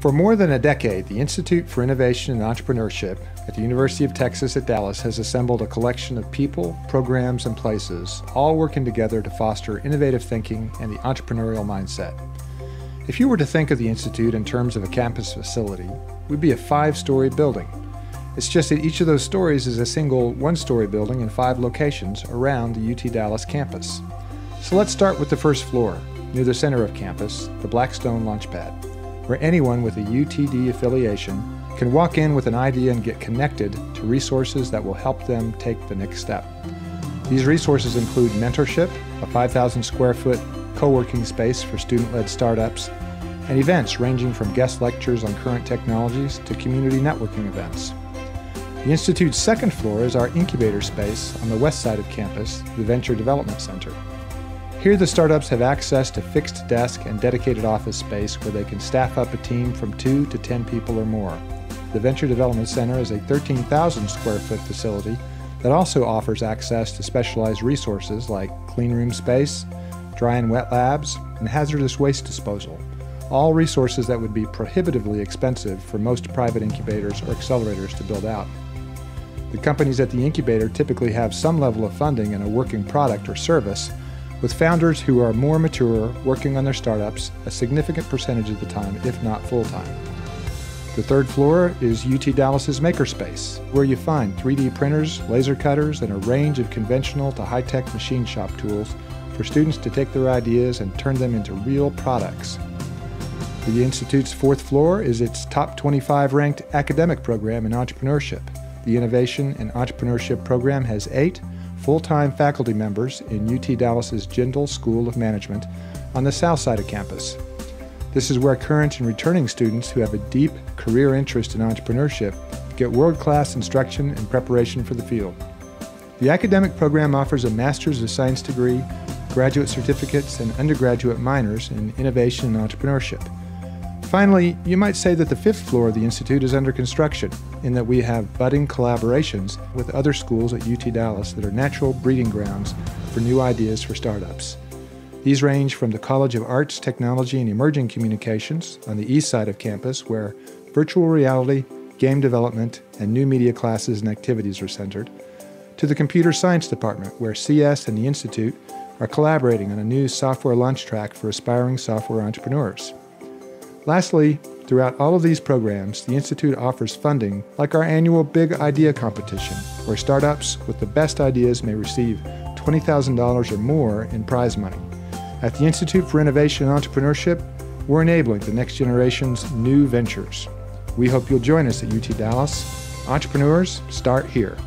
For more than a decade, the Institute for Innovation and Entrepreneurship at the University of Texas at Dallas has assembled a collection of people, programs, and places, all working together to foster innovative thinking and the entrepreneurial mindset. If you were to think of the Institute in terms of a campus facility, we'd be a five story building. It's just that each of those stories is a single one story building in five locations around the UT Dallas campus. So let's start with the first floor, near the center of campus, the Blackstone Launchpad where anyone with a UTD affiliation can walk in with an idea and get connected to resources that will help them take the next step. These resources include mentorship, a 5,000 square foot co working space for student led startups, and events ranging from guest lectures on current technologies to community networking events. The Institute's second floor is our incubator space on the west side of campus, the Venture Development Center. Here, the startups have access to fixed desk and dedicated office space where they can staff up a team from two to 10 people or more. The Venture Development Center is a 13,000 square foot facility that also offers access to specialized resources like clean room space, dry and wet labs, and hazardous waste disposal. All resources that would be prohibitively expensive for most private incubators or accelerators to build out. The companies at the incubator typically have some level of funding and a working product or service with founders who are more mature working on their startups a significant percentage of the time, if not full time. The third floor is UT Dallas's Makerspace, where you find 3D printers, laser cutters, and a range of conventional to high tech machine shop tools for students to take their ideas and turn them into real products. The Institute's fourth floor is its top 25 ranked academic program in entrepreneurship. The Innovation and Entrepreneurship program has eight full-time faculty members in UT Dallas's Jindal School of Management on the south side of campus. This is where current and returning students who have a deep career interest in entrepreneurship get world-class instruction and preparation for the field. The academic program offers a Master's of Science degree, graduate certificates, and undergraduate minors in innovation and entrepreneurship. Finally, you might say that the fifth floor of the Institute is under construction, in that we have budding collaborations with other schools at UT Dallas that are natural breeding grounds for new ideas for startups. These range from the College of Arts, Technology, and Emerging Communications on the east side of campus, where virtual reality, game development, and new media classes and activities are centered, to the Computer Science Department, where CS and the Institute are collaborating on a new software launch track for aspiring software entrepreneurs. Lastly, throughout all of these programs, the Institute offers funding like our annual Big Idea Competition, where startups with the best ideas may receive $20,000 or more in prize money. At the Institute for Innovation and Entrepreneurship, we're enabling the next generation's new ventures. We hope you'll join us at UT Dallas. Entrepreneurs, start here.